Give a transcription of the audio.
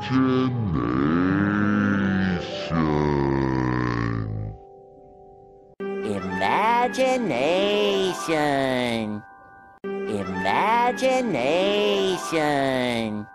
Imagination. Imagination. Imagination.